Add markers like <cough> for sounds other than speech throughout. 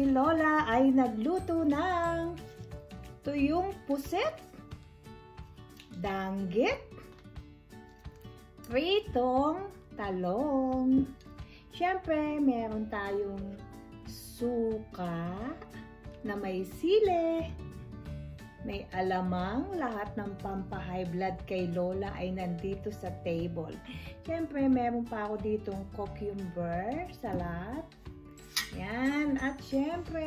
si Lola ay nagluto ng tuyong puset, danggit, pritong talong. Siyempre, meron tayong suka na may sile, may alamang lahat ng pampahay blood kay Lola ay nandito sa table. Siyempre, meron pa ako ditong cucumber salad. Yan. At siyempre,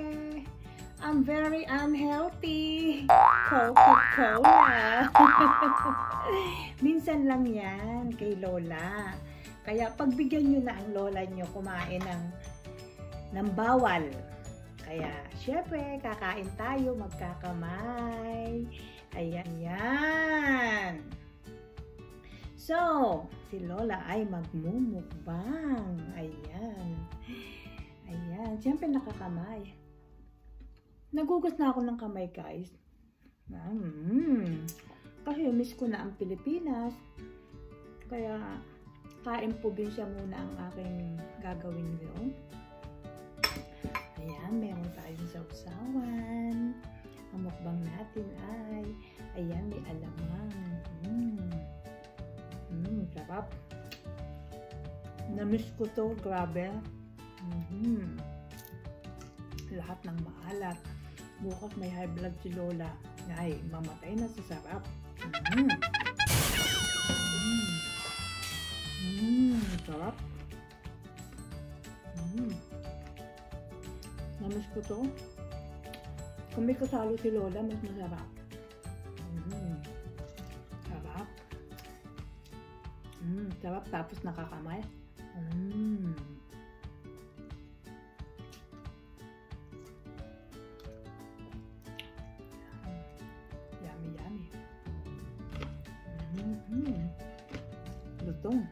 I'm very unhealthy. Coca-Cola. <laughs> Minsan lang yan kay Lola. Kaya pagbigyan nyo na ang Lola nyo kumain ng, ng bawal. Kaya, syempre, kakain tayo, magkakamay. Ayan, yan. So, si Lola ay magmumukbang. Ayan. Ayan. Siyempre, nakakamay. Nagugas na ako ng kamay, guys. Mm. Kasi miss ko na ang Pilipinas. Kaya, kain probinsya muna ang aking gagawin ngayon. Ayan, meron tayong sausawan. Ang mukbang natin ay, ayan, may alamang. Mmm. Mmm, sarap. Namiss ko to, grabe. Mm-hmm. Lahat ng maalat. Bukas may high blood si Lola. Ay, mamatay na sa sarap. Mm. Mm. Mm, sarap. Mm. Namiss ko to. Kung may kasalo si Lola, mas masarap. Mm. Sarap. Mm, sarap tapos nakakamay. Mm.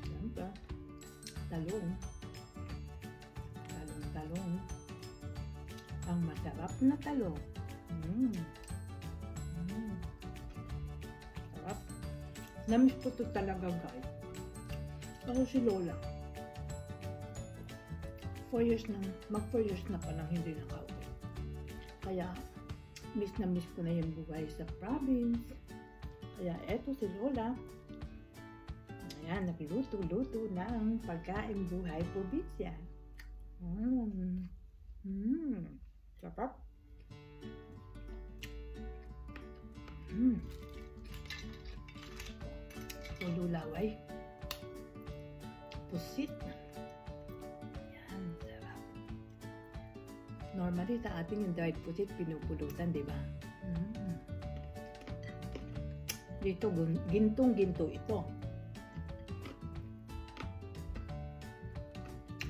Siyempre, talong. Talong-talong. Ang masarap na talong. Mm. Mm. Namiss ko to talaga guys. Ako si Lola. 4 years na, mag 4 years na palang hindi nakauwi. Kaya, miss na miss ko na yung buhay sa province. Kaya, eto si Lola. Ayan, nagluto-luto ng pagkain buhay probinsya. Mmm. Mmm. Sarap. Mmm. Ululaway. Pusit. Yan, Normally, sa ating yung dried pusit, pinupulutan, di ba? Mm. Dito, gintong-ginto ito.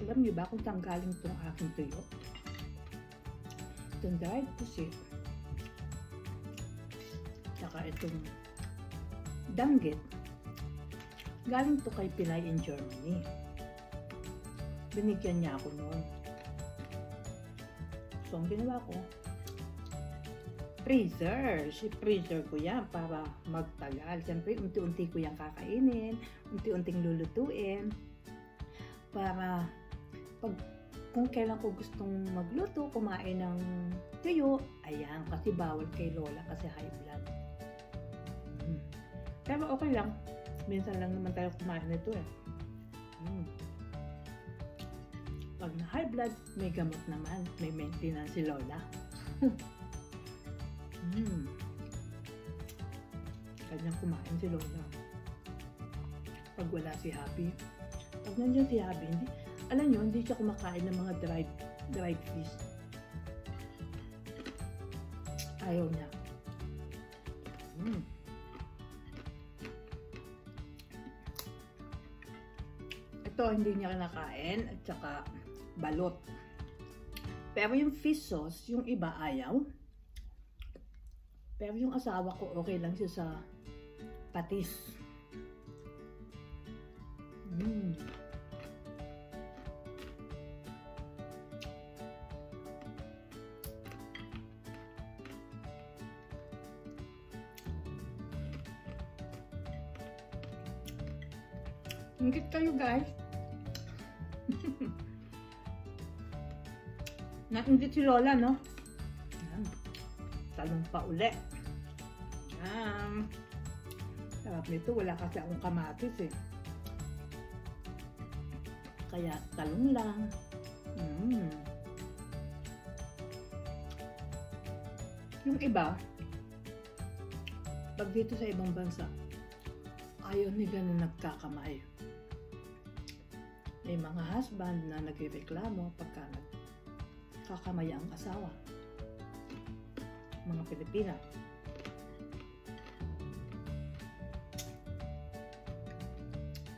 Alam niyo ba kung saan galing itong aking tuyo? Itong dried pusit. Saka itong danggit. Galing to kay Pinay in Germany. Binigyan niya ako noon. So, ang ginawa ko, freezer. Si freezer ko yan para magtagal. Siyempre, unti-unti ko yan kakainin. Unti-unting lulutuin. Para pag kung kailan ko gustong magluto, kumain ng tuyo, ayan, kasi bawal kay Lola kasi high blood. Hmm. Pero okay lang. Minsan lang naman tayo kumain nito eh. Hmm. Pag na high blood, may gamot naman. May maintenance si Lola. <laughs> hmm. Kanyang kumain si Lola. Pag wala si Happy. Pag nandiyan si Happy, hindi, alam nyo, hindi siya kumakain ng mga dried, dried fish. Ayaw niya. Hmm. Ito, hindi niya kinakain at saka balot. Pero yung fish sauce, yung iba ayaw. Pero yung asawa ko, okay lang siya sa patis. Mm. Ingit kayo guys. Nainggit si Lola, no? Yan. Talong pa uli. Yan. Sarap nito. Wala kasi akong kamatis eh. Kaya talong lang. Mm. Yung iba, pag dito sa ibang bansa, ayaw nila na nagkakamay. May mga husband na nagreklamo pagka nagkakamay ang asawa. Mga Pilipina.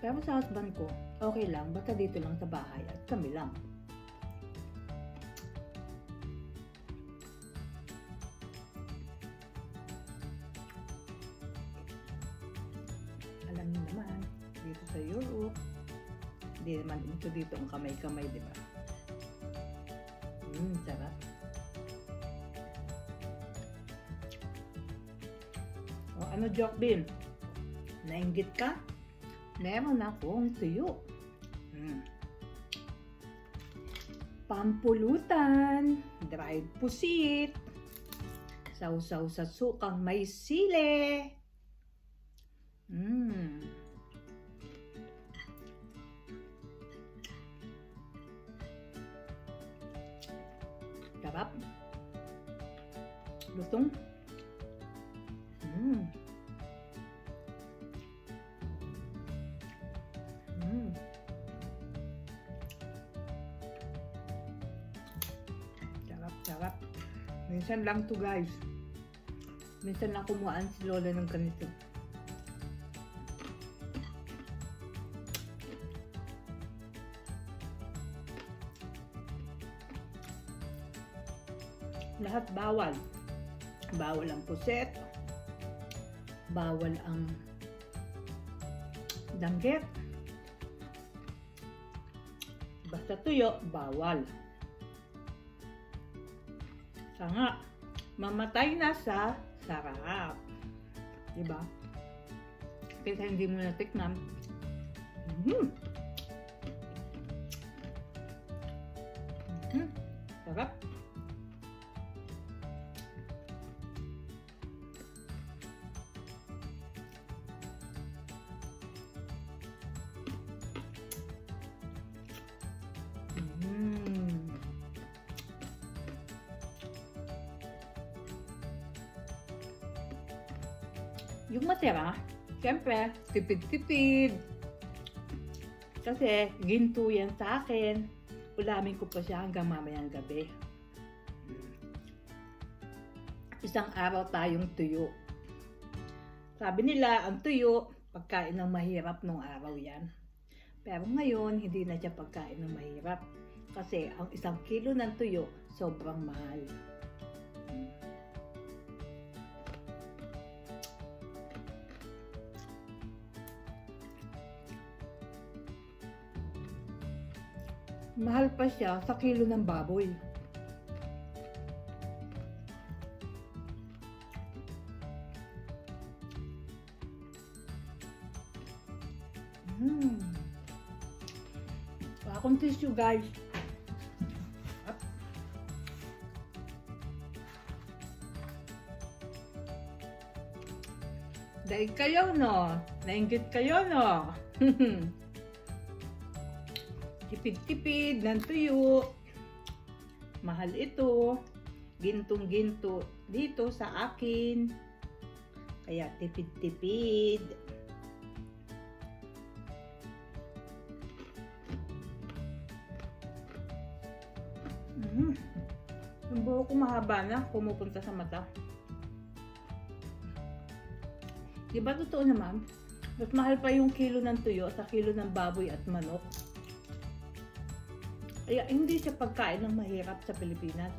Pero sa husband ko, okay lang, basta dito lang sa bahay at kami lang. Alam niyo naman, dito sa Europe, hindi naman ito dito ang kamay-kamay, di ba? Mmm, sarap. O ano, Jokbin? Nainggit ka? Meron akong tuyo. Mm. Pampulutan, dried pusit, sausaw sa sukang may sile. Mm. Lutong. Mm. Mm. Sarap, sarap. Minsan lang to guys. Minsan lang kumuhaan si Lola ng ganito. Lahat bawal. Bawal ang puset. Bawal ang danggit. Basta tuyo, bawal. Sanga, mamatay na sa sarap. Diba? Kaya hindi mo natikman. Mm-hmm. Mm-hmm. Sarap. Yung matira, siyempre, tipid-tipid. Kasi, ginto yan sa akin. Ulamin ko pa siya hanggang mamayang gabi. Isang araw tayong tuyo. Sabi nila, ang tuyo, pagkain ng mahirap nung araw yan. Pero ngayon, hindi na siya pagkain ng mahirap. Kasi ang isang kilo ng tuyo, sobrang mahal. Mahal pa siya sa kilo ng baboy. Hmm. Wala akong tissue, guys. Daig kayo, no? Nainggit kayo, no? <laughs> Tipid-tipid ng tuyo. Mahal ito. Gintong-ginto dito sa akin. Kaya tipid-tipid. Mm. Yung buhok ko mahaba na, pumupunta sa mata. Di ba totoo naman? Mas mahal pa yung kilo ng tuyo sa kilo ng baboy at manok. Kaya hindi siya pagkain ng mahirap sa Pilipinas.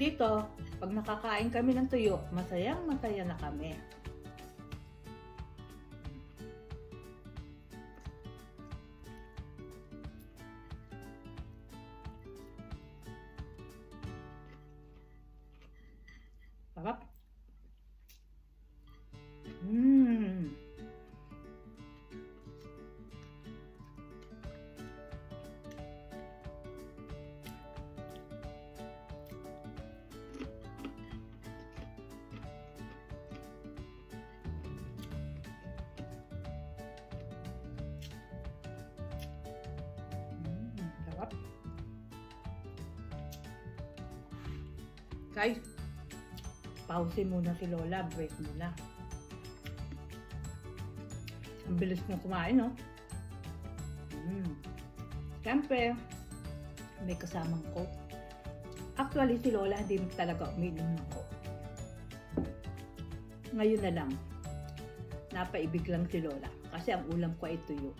Dito, pag nakakain kami ng tuyo, masayang masaya na kami. Sarap. Guys, pause muna si Lola, break muna. Ang bilis niyang kumain, no? Mm. Siyempre, may kasamang coke. Actually, si Lola hindi talaga uminom ng coke. Ngayon na lang, napaibig lang si Lola kasi ang ulam ko ay tuyo.